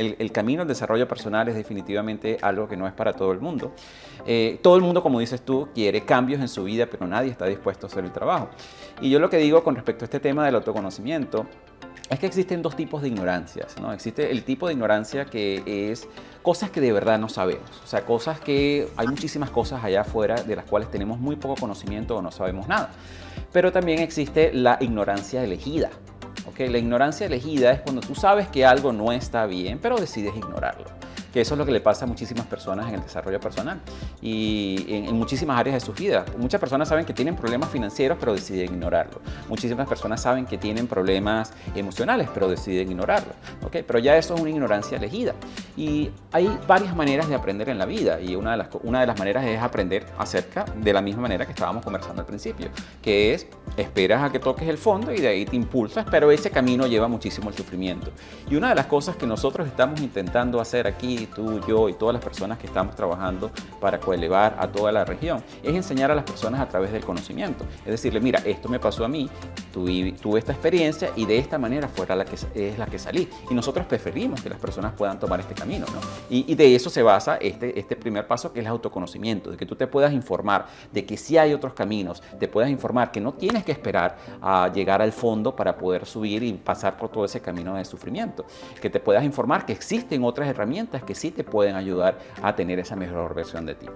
el, camino al desarrollo personal es definitivamente algo que no es para todo el mundo. Eh, todo el mundo, como dices tú, quiere cambios en su vida, pero nadie está dispuesto a hacer el trabajo. Y yo lo que digo con respecto a este tema del autoconocimiento es que existen dos tipos de ignorancias, ¿no? Existe el tipo de ignorancia que es cosas que de verdad no sabemos, o sea, cosas que hay muchísimas cosas allá afuera de las cuales tenemos muy poco conocimiento o no sabemos nada. Pero también existe la ignorancia elegida. ¿Ok? La ignorancia elegida es cuando tú sabes que algo no está bien, pero decides ignorarlo que eso es lo que le pasa a muchísimas personas en el desarrollo personal y en, muchísimas áreas de sus vidas. Muchas personas saben que tienen problemas financieros, pero deciden ignorarlo. Muchísimas personas saben que tienen problemas emocionales, pero deciden ignorarlo. ¿okay? Pero ya eso es una ignorancia elegida. Y hay varias maneras de aprender en la vida y una de las, una de las maneras es aprender acerca de la misma manera que estábamos conversando al principio, que es esperas a que toques el fondo y de ahí te impulsas, pero ese camino lleva muchísimo el sufrimiento. Y una de las cosas que nosotros estamos intentando hacer aquí tú, yo y todas las personas que estamos trabajando para coelevar a toda la región, es enseñar a las personas a través del conocimiento. Es decirle, mira, esto me pasó a mí, tuve, tuve esta experiencia y de esta manera fuera la que es la que salí. Y nosotros preferimos que las personas puedan tomar este camino, ¿no? Y, de eso se basa este, este primer paso que es el autoconocimiento, de que tú te puedas informar de que sí hay otros caminos, te puedas informar que no tienes que esperar a llegar al fondo para poder subir y pasar por todo ese camino de sufrimiento, que te puedas informar que existen otras herramientas que sí te pueden ayudar a tener esa mejor versión de ti.